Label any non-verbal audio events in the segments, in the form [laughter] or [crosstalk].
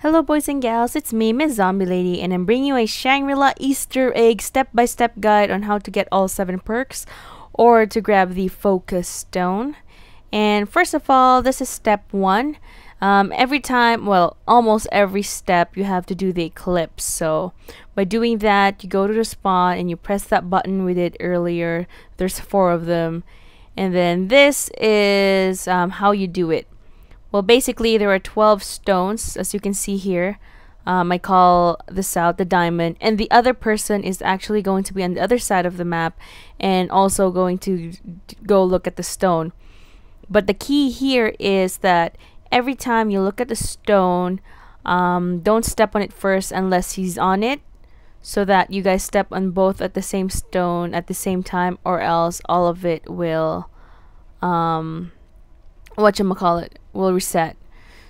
Hello boys and gals, it's me, Miss Zombie Lady, and I'm bringing you a Shangri-La Easter egg step-by-step guide on how to get all 7 perks or to grab the focus stone. And first of all, this is step 1. Um, every time, well, almost every step you have to do the eclipse. So by doing that, you go to the spot and you press that button we did earlier. There's four of them. And then this is um, how you do it. Well, basically, there are 12 stones, as you can see here. Um, I call this out the diamond, and the other person is actually going to be on the other side of the map and also going to go look at the stone. But the key here is that every time you look at the stone, um, don't step on it first unless he's on it, so that you guys step on both at the same stone at the same time, or else all of it will, um, what you call it, will reset.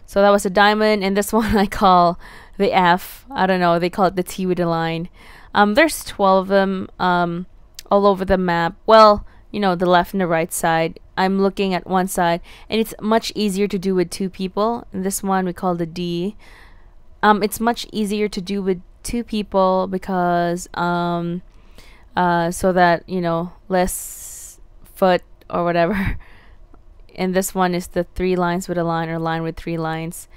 So that was a diamond, and this [laughs] one I call the F. I don't know, they call it the T with a line. Um, there's 12 of them um, all over the map. Well, you know, the left and the right side. I'm looking at one side, and it's much easier to do with two people. And this one we call the D. Um, it's much easier to do with two people because um, uh, so that you know less foot or whatever [laughs] and this one is the three lines with a line or line with three lines.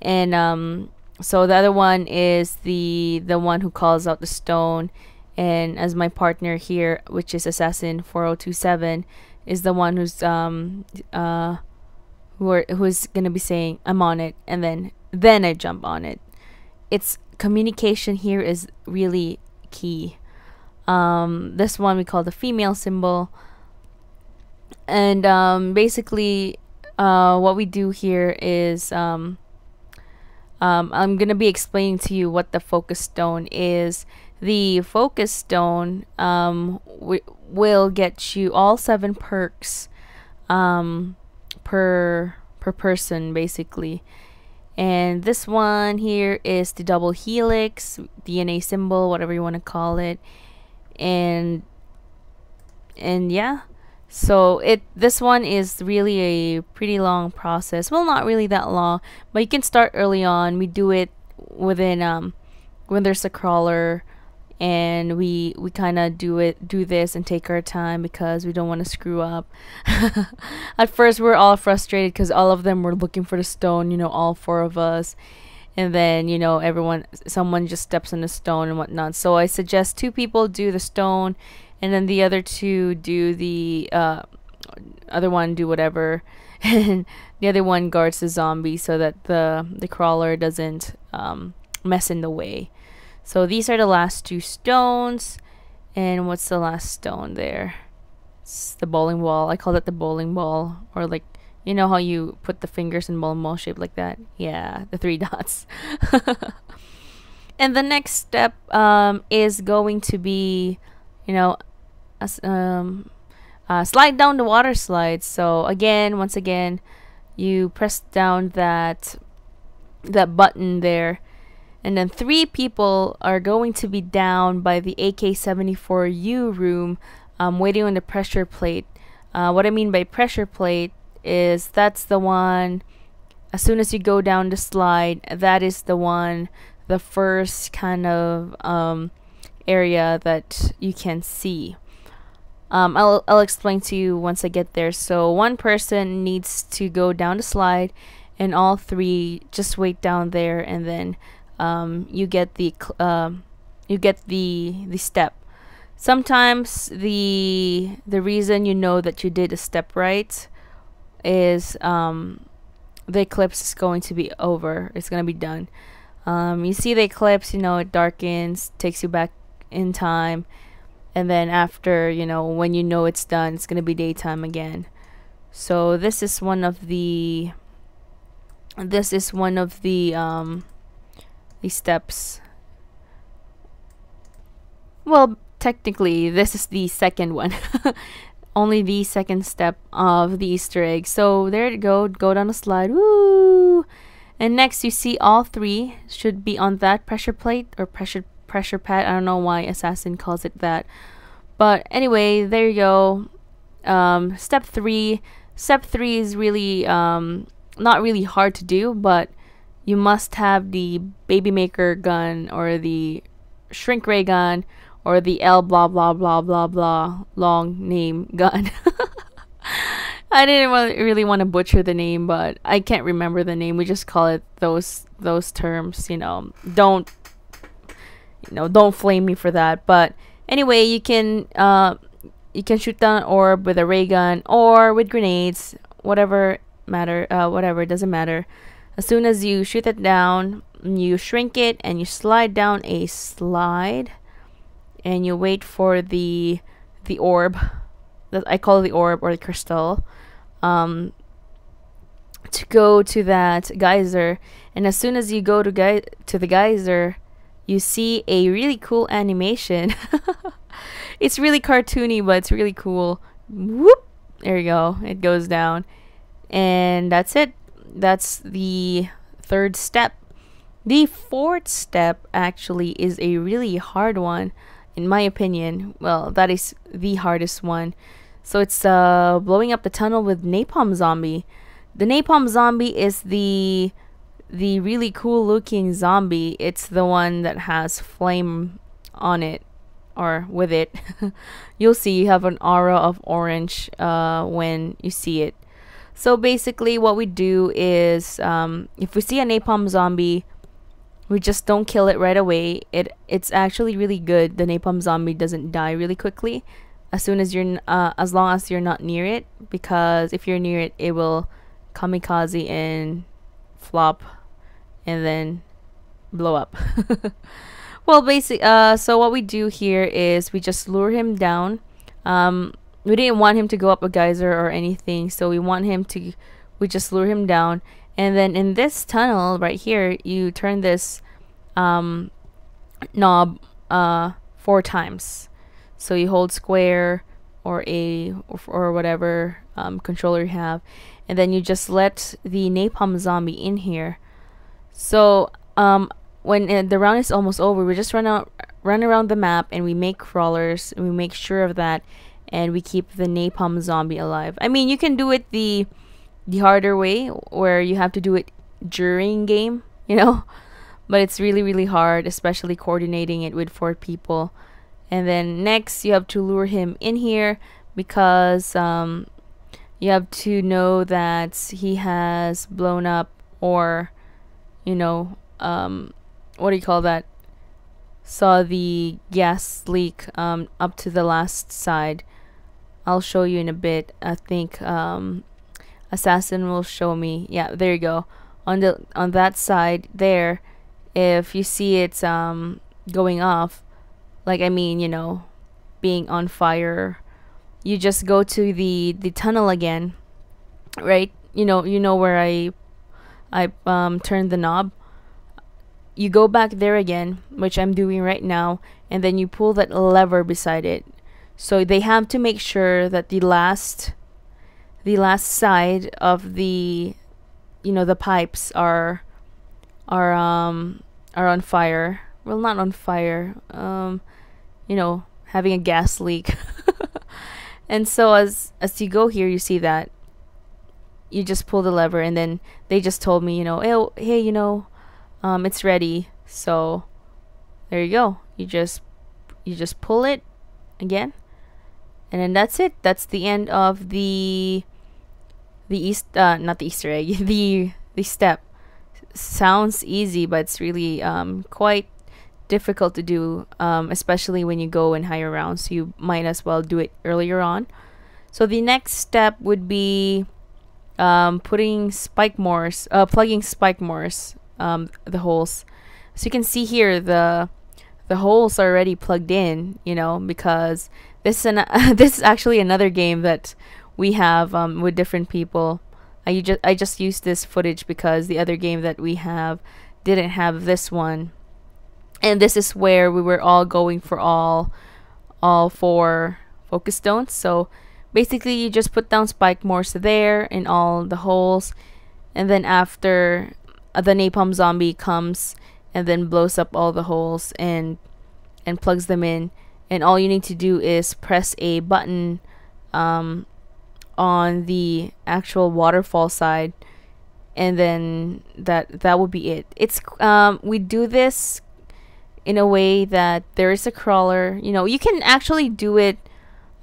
And um, so the other one is the the one who calls out the stone. And as my partner here which is assassin 4027 is the one who's um uh who are, who's gonna be saying i'm on it and then then i jump on it. It's communication here is really key. Um this one we call the female symbol and um, basically uh, what we do here is um, um, I'm gonna be explaining to you what the focus stone is. The focus stone um, will get you all seven perks um, per per person basically. And this one here is the double helix DNA symbol whatever you want to call it. And and yeah so it this one is really a pretty long process. Well, not really that long, but you can start early on. We do it within um when there's a crawler and we we kind of do it do this and take our time because we don't want to screw up [laughs] at first we're all frustrated because all of them were looking for the stone you know all four of us and then you know everyone someone just steps on the stone and whatnot so i suggest two people do the stone and then the other two do the uh, other one do whatever. [laughs] And the other one guards the zombie so that the the crawler doesn't um, mess in the way. So these are the last two stones. And what's the last stone there? It's the bowling ball. I call it the bowling ball. Or like you know how you put the fingers in bowling ball shape like that? Yeah the three [laughs] dots. [laughs] And the next step um, is going to be you know um, uh, slide down the water slide. So again, once again, you press down that that button there, and then three people are going to be down by the AK-74U room, um, waiting on the pressure plate. Uh, what I mean by pressure plate is that's the one. As soon as you go down the slide, that is the one, the first kind of um, area that you can see. Um, I'll, I'll explain to you once I get there. So one person needs to go down the slide and all three just wait down there and then um, you get the uh, you get the the step. Sometimes the the reason you know that you did a step right is um, the eclipse is going to be over. It's going to be done. Um, you see the eclipse, you know, it darkens, takes you back in time and then after you know when you know it's done it's gonna be daytime again. So this is one of the this is one of the um the steps. Well technically this is the second one. [laughs] Only the second step of the easter egg. So there you go go down the slide. Woo! And next you see all three should be on that pressure plate or pressure pressure pad. I don't know why Assassin calls it that. But anyway, there you go. Um, step three. Step three is really um, not really hard to do, but you must have the baby maker gun or the shrink ray gun or the L blah blah blah blah blah long name gun. [laughs] I didn't really want to butcher the name, but I can't remember the name. We just call it those those terms. You know, don't you know? Don't flame me for that. But anyway, you can uh, you can shoot down an orb with a ray gun or with grenades, whatever matter, uh, whatever doesn't matter. As soon as you shoot it down, you shrink it and you slide down a slide, and you wait for the the orb that I call the orb or the crystal um, to go to that geyser and as soon as you go to guy to the geyser you see a really cool animation. [laughs] It's really cartoony but it's really cool. Whoop! There you go. It goes down. And that's it. That's the third step. The fourth step actually is a really hard one in my opinion. Well that is the hardest one. So it's uh blowing up the tunnel with napalm zombie. The napalm zombie is the the really cool looking zombie it's the one that has flame on it or with it. [laughs] You'll see you have an aura of orange uh, when you see it. So basically what we do is um, if we see a napalm zombie we just don't kill it right away. It it's actually really good. The napalm zombie doesn't die really quickly. As soon as you're uh, as long as you're not near it because if you're near it it will kamikaze and flop and then blow up. [laughs] Well basically, uh so what we do here is we just lure him down. Um we didn't want him to go up a geyser or anything so we want him to we just lure him down. And then in this tunnel right here you turn this um, knob uh, four times. So you hold square or a or, whatever um, controller you have and then you just let the napalm zombie in here so um, when uh, the round is almost over we just run out run around the map and we make crawlers and we make sure of that and we keep the napalm zombie alive i mean you can do it the the harder way where you have to do it during game, you know? [laughs] But it's really really hard, especially coordinating it with four people. And then next you have to lure him in here because um, you have to know that he has blown up or you know um, what do you call that? Saw the gas leak um, up to the last side. I'll show you in a bit. I think um, assassin will show me. Yeah there you go. On the on that side there if you see it um going off like I mean you know being on fire. You just go to the the tunnel again right? You know you know where I I um turned the knob. You go back there again which I'm doing right now and then you pull that lever beside it. So they have to make sure that the last the last side of the you know the pipes are are um are on fire. Well not on fire um you know having a gas leak. [laughs] And so as as you go here you see that you just pull the lever and then they just told me you know hey, hey you know um it's ready. So there you go. You just you just pull it again and then that's it. That's the end of the the east uh not the easter egg [laughs] the the step. Sounds easy but it's really um quite difficult to do um especially when you go in higher rounds so you might as well do it earlier on. So the next step would be um putting Spikemores uh plugging Spikemores um the holes. So you can see here the the holes are already plugged in you know because this is an [laughs] this is actually another game that we have um, with different people. I just I just used this footage because the other game that we have didn't have this one, and this is where we were all going for all all four focus stones. So basically, you just put down Spikemores there in all the holes, and then after uh, the napalm zombie comes and then blows up all the holes and and plugs them in, and all you need to do is press a button um, on the actual waterfall side. And then that that would be it. It's um we do this in a way that there is a crawler. You know you can actually do it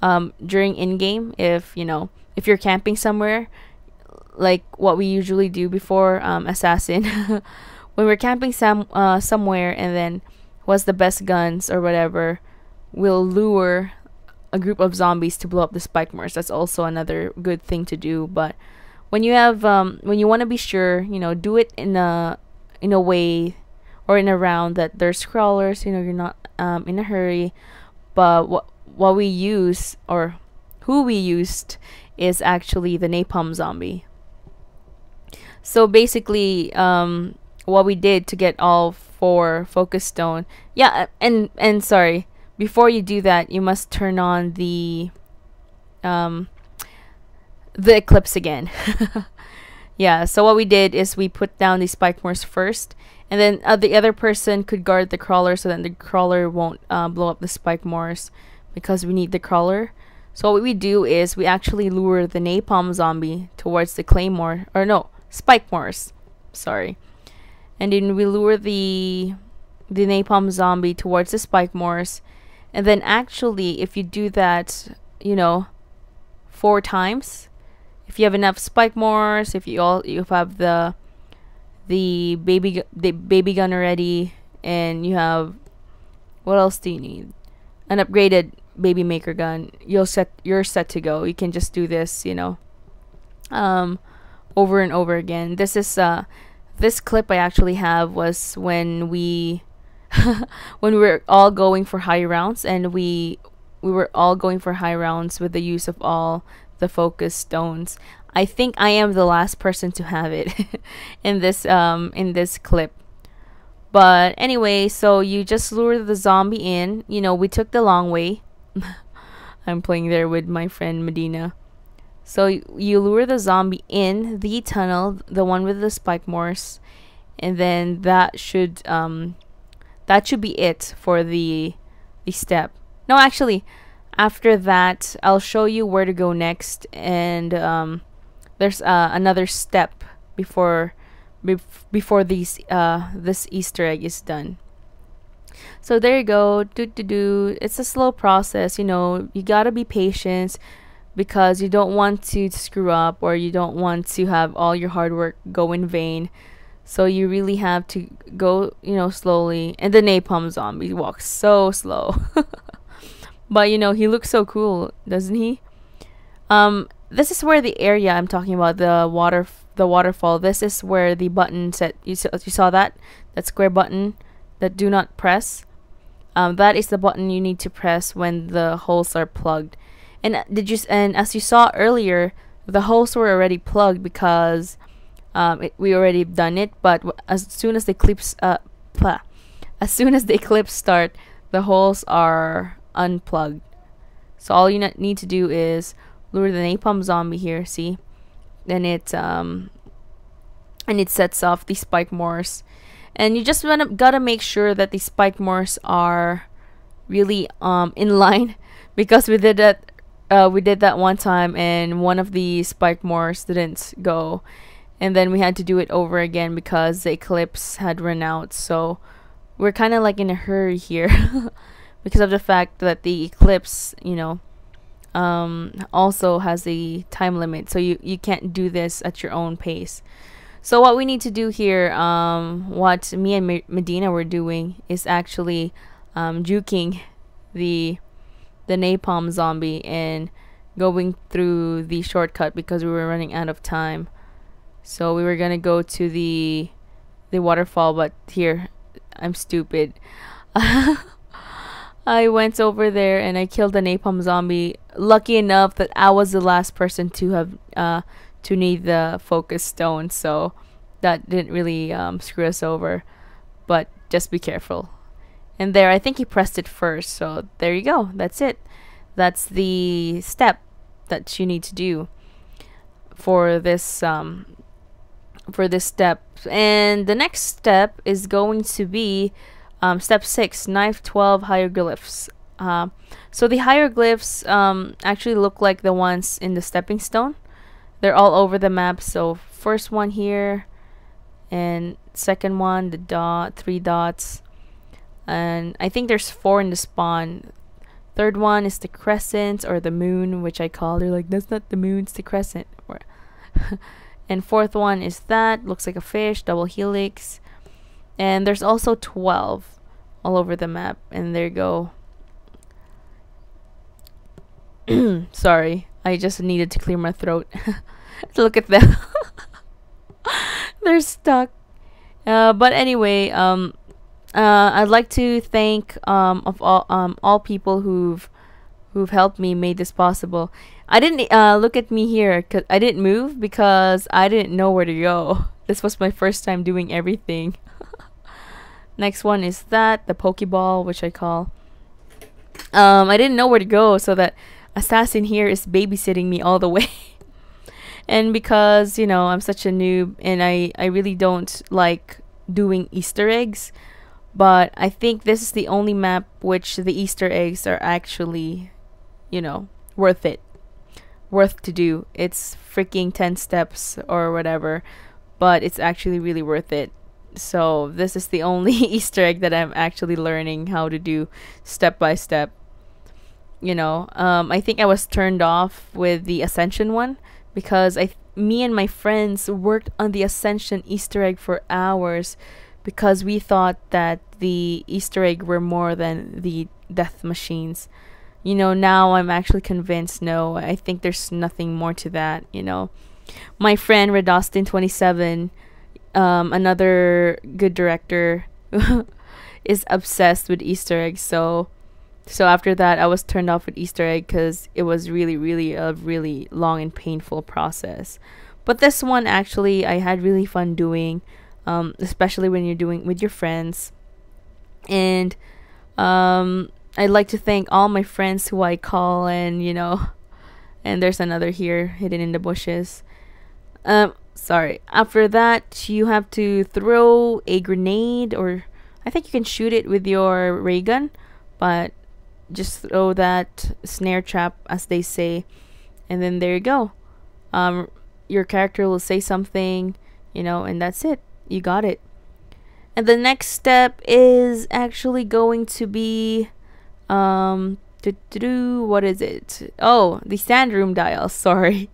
um during in game if you know if you're camping somewhere like what we usually do before um assassin. [laughs] When we're camping some uh somewhere and then what's the best guns or whatever we'll lure a group of zombies to blow up the spike Spikemores that's also another good thing to do but when you have um, when you want to be sure, you know, do it in a in a way or in a round that there's crawlers. You know, you're not um, in a hurry. But what what we use or who we used is actually the napalm zombie. So basically, um, what we did to get all four focus stone. Yeah, and and sorry, before you do that, you must turn on the um the eclipse again. [laughs] yeah, so what we did is we put down the Spikemores first, and then uh, the other person could guard the crawler so that the crawler won't uh, blow up the Spikemores because we need the crawler. So what we do is we actually lure the napalm zombie towards the claymore, or no, Spikemores. Sorry. And then we lure the the napalm zombie towards the Spikemores. And then actually, if you do that, you know, four times, if you have enough Spikemores, if you all you have the the baby the baby gun already, and you have what else do you need? An upgraded baby maker gun. You'll set you're set to go. You can just do this, you know, um, over and over again. This is uh, this clip I actually have was when we [laughs] when we were all going for high rounds and we we were all going for high rounds with the use of all the focus stones. I think I am the last person to have it [laughs] in this um in this clip. But anyway, so you just lure the zombie in. You know, we took the long way. [laughs] I'm playing there with my friend Medina. So you lure the zombie in the tunnel, the one with the Spikemores, and then that should um that should be it for the the step. No, actually, after that I'll show you where to go next and um, there's uh, another step before before these uh, this Easter egg is done. So there you go. Do do do. It's a slow process you know. You gotta be patient because you don't want to screw up or you don't want to have all your hard work go in vain. So you really have to go you know slowly. And the napalm zombie walks so slow. [laughs] But you know, he looks so cool, doesn't he? Um, this is where the area I'm talking about, the water, the waterfall. This is where the button set. You saw, you saw that that square button that do not press. Um, that is the button you need to press when the holes are plugged. And did you? And as you saw earlier, the holes were already plugged because um, it, we already done it. But as soon as the clips, uh, as soon as the eclipse start, the holes are unplugged. So all you need to do is lure the napalm zombie here, see? Then it um and it sets off the Spikemores. And you just wanna gotta make sure that the Spikemores are really um in [laughs] line because we did that uh, we did that one time and one of the Spikemores didn't go and then we had to do it over again because the eclipse had run out so we're kind of like in a hurry here [laughs] because of the fact that the eclipse, you know, um, also has a time limit. So you, you can't do this at your own pace. So what we need to do here, um, what me and Medina were doing is actually um, juking the the napalm zombie and going through the shortcut because we were running out of time. So we were gonna go to the the waterfall, but here I'm stupid. [laughs] I went over there and I killed a napalm zombie. Lucky enough that I was the last person to have uh, to need the focus stone, so that didn't really um, screw us over. But just be careful. And there, I think he pressed it first, so there you go. That's it. That's the step that you need to do for this um, for this step. And the next step is going to be um, step 6, knife 12 hieroglyphs. Uh, so the hieroglyphs um, actually look like the ones in the stepping stone. They're all over the map, so first one here and second one the dot three dots. And I think there's four in the spawn. Third one is the crescent or the moon which I call they're like that's not the moon it's the crescent. [laughs] And fourth one is that looks like a fish double helix and there's also 12 all over the map and there you go [clears throat] sorry I just needed to clear my throat [laughs] look at them [laughs] they're stuck uh, but anyway um uh, I'd like to thank um, of all um, all people who've who've helped me made this possible. I didn't uh, look at me here cause I didn't move because I didn't know where to go. [laughs] This was my first time doing everything. Next one is that the Pokeball, which I call. Um, I didn't know where to go, so that assassin here is babysitting me all the way. [laughs] and because you know I'm such a noob and I I really don't like doing Easter eggs but I think this is the only map which the Easter eggs are actually, you know, worth it. Worth to do. It's freaking 10 steps or whatever, but it's actually really worth it. So, this is the only [laughs] Easter egg that I'm actually learning how to do step by step. You know, um, I think I was turned off with the Ascension one because I, me and my friends worked on the Ascension Easter egg for hours because we thought that the Easter egg were more than the death machines. You know, now I'm actually convinced no, I think there's nothing more to that, you know. My friend Redostin27, um, another good director, [laughs] is obsessed with Easter eggs, so so after that I was turned off with Easter egg because it was really, really a really long and painful process. But this one actually I had really fun doing um, especially when you're doing with your friends. And um, I'd like to thank all my friends who I call, and you know, [laughs] and there's another here hidden in the bushes. Um, sorry. After that, you have to throw a grenade, or I think you can shoot it with your ray gun, but just throw that snare trap, as they say, and then there you go. Um, your character will say something, you know, and that's it you got it. And the next step is actually going to be um to do what is it? Oh, the sand room dial. [laughs] sorry.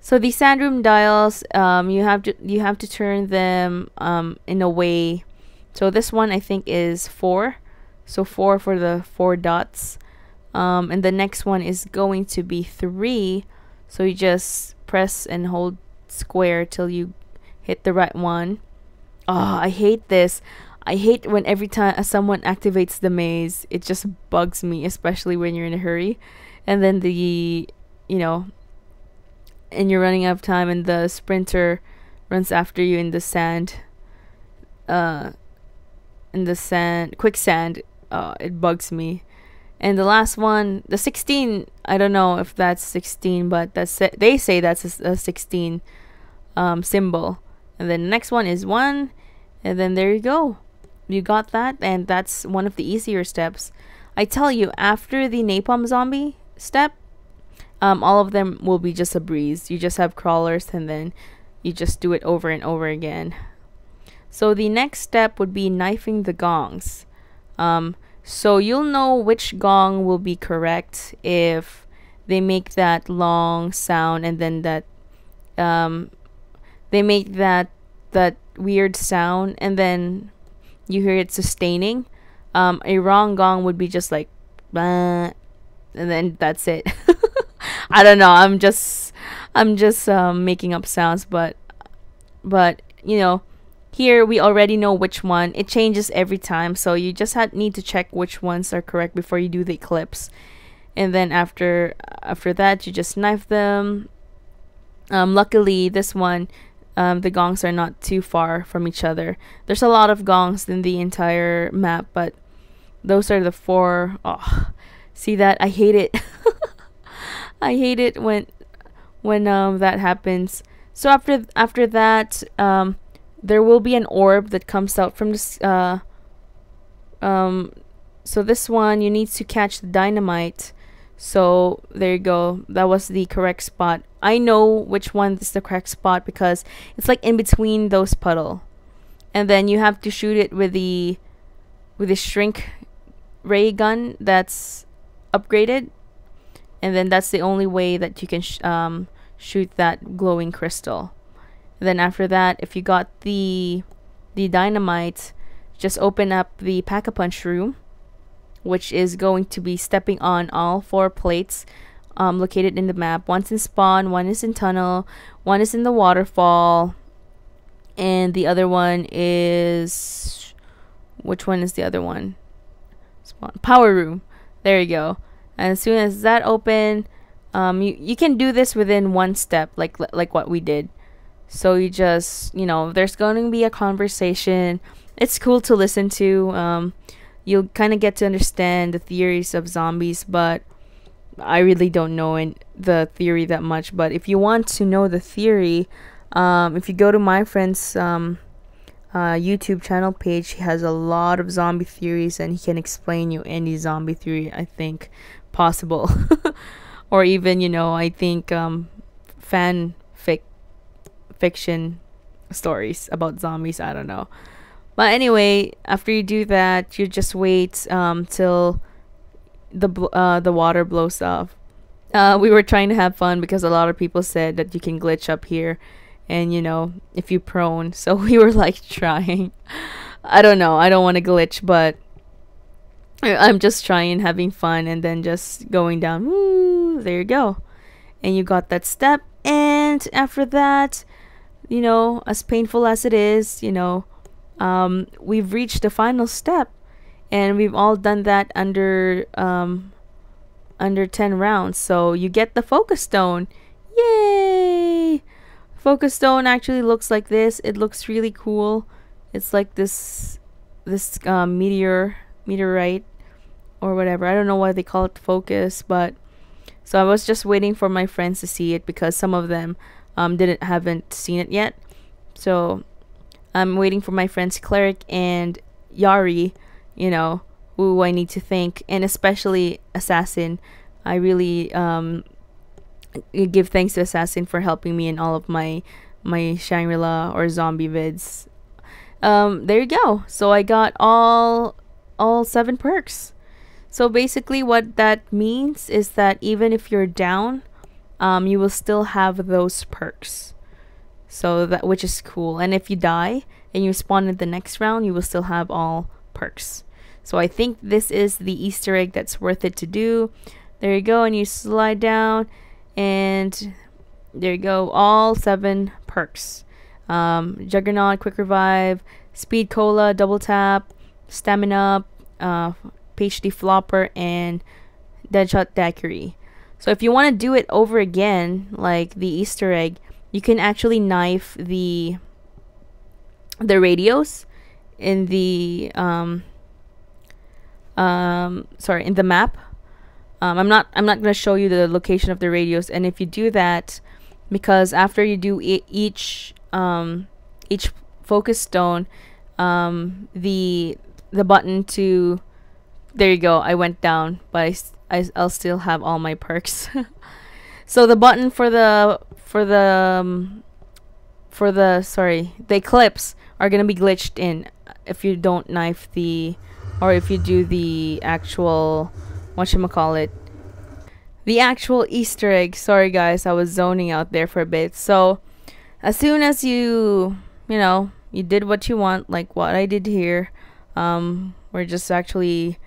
So the sand room dials um you have to you have to turn them um in a way so this one I think is 4. So 4 for the 4 dots. Um and the next one is going to be 3. So you just press and hold square till you hit the right one. Oh, I hate this. I hate when every time someone activates the maze, it just bugs me, especially when you're in a hurry. And then the, you know, and you're running out of time and the sprinter runs after you in the sand. Uh, in the sand, quicksand. Uh, it bugs me. And the last one, the 16, I don't know if that's 16, but that's they say that's a, a 16 um, symbol and then the next one is one and then there you go you got that and that's one of the easier steps I tell you after the napalm zombie step um, all of them will be just a breeze you just have crawlers and then you just do it over and over again so the next step would be knifing the gongs um, so you'll know which gong will be correct if they make that long sound and then that um, they make that that weird sound and then you hear it sustaining. Um, a wrong gong would be just like, and then that's it. [laughs] I don't know. I'm just, I'm just um, making up sounds, but, but you know, here we already know which one. It changes every time, so you just had, need to check which ones are correct before you do the eclipse. And then after after that, you just knife them. Um, luckily, this one um, the gongs are not too far from each other. There's a lot of gongs in the entire map, but those are the four. Oh, see that? I hate it. [laughs] I hate it when when um, that happens. So after after that, um, there will be an orb that comes out from this. Uh, um, so this one you need to catch the dynamite. So there you go. That was the correct spot I know which one is the correct spot because it's like in between those puddle. And then you have to shoot it with the with the shrink ray gun that's upgraded. And then that's the only way that you can sh um, shoot that glowing crystal. And then after that, if you got the the dynamite, just open up the pack-a-punch room, which is going to be stepping on all four plates um, located in the map. One's in spawn, one is in tunnel, one is in the waterfall, and the other one is which one is the other one? Spawn power room. There you go. As soon as that open, um, you you can do this within one step, like like what we did. So you just you know, there's going to be a conversation. It's cool to listen to. Um, you'll kind of get to understand the theories of zombies, but I really don't know in the theory that much, but if you want to know the theory, um, if you go to my friend's um, uh, YouTube channel page, he has a lot of zombie theories and he can explain you any zombie theory I think possible, [laughs] or even you know I think um, fan fic fiction stories about zombies. I don't know, but anyway, after you do that, you just wait um, till the uh, the water blows off. Uh, we were trying to have fun because a lot of people said that you can glitch up here, and you know if you prone. [laughs] So we were like trying. I don't know. I don't want to glitch, but I'm just trying, having fun, and then just going down. Woo, there you go, and you got that step. And after that, you know, as painful as it is, you know, um, we've reached the final step and we've all done that under um, under 10 rounds so you get the focus stone yay focus stone actually looks like this it looks really cool it's like this this um, meteor meteorite or whatever i don't know why they call it focus but so i was just waiting for my friends to see it because some of them um, didn't haven't seen it yet so i'm waiting for my friends cleric and Jari you know, who I need to thank, and especially Assassin. I really um, give thanks to Assassin for helping me in all of my my Shangri-La or zombie vids. Um, there you go. So I got all all seven perks. So basically, what that means is that even if you're down, um, you will still have those perks. So that which is cool. And if you die and you spawn in the next round, you will still have all perks. So I think this is the Easter egg that's worth it to do. There you go, and you slide down, and there you go, all seven perks. Um, Juggernaut, Quick Revive, Speed Cola, Double Tap, Stamina, uh, PhD Flopper, and Deadshot Daiquiri. So if you want to do it over again, like the Easter egg, you can actually knife the the radios in the um, um, sorry in the map um, I'm not I'm not gonna show you the location of the radios and if you do that because after you do e each um, each focus stone um, the the button to there you go. I went down but I, I, I'll still have all my perks. [laughs] So the button for the for the um, for the sorry the eclipse are gonna be glitched in if you don't knife the or if you do the actual what you call it the actual easter egg. Sorry guys i was zoning out there for a bit. So as soon as you you know you did what you want like what i did here um we're just actually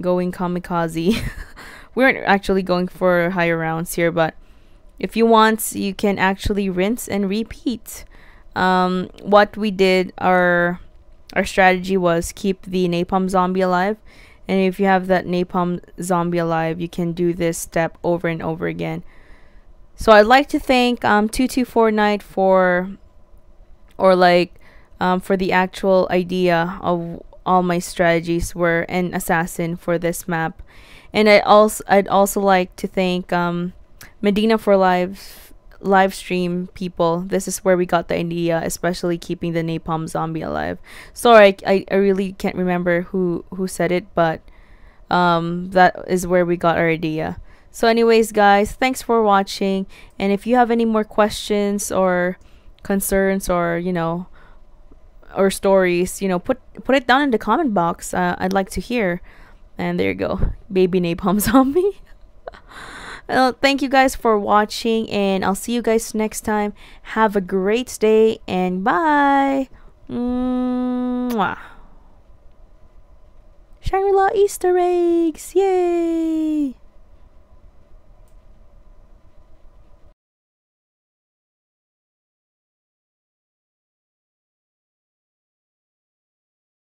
going kamikaze. [laughs] We aren't actually going for higher rounds here but if you want you can actually rinse and repeat. Um what we did our our strategy was keep the napalm zombie alive. And if you have that napalm zombie alive you can do this step over and over again. So I'd like to thank um 224 night for or like um, for the actual idea of all my strategies were an assassin for this map and I also I'd also like to thank um, Medina4Life live stream people, this is where we got the idea, especially keeping the napalm zombie alive. Sorry, I, I really can't remember who who said it, but um, that is where we got our idea. So anyways, guys, thanks for watching. And if you have any more questions or concerns or, you know, or stories, you know, put put it down in the comment box. Uh, I'd like to hear. And there you go. Baby Napalm Zombie. [laughs] well, thank you guys for watching and I'll see you guys next time. Have a great day and bye. Mwah. Shangri-La Easter eggs. Yay!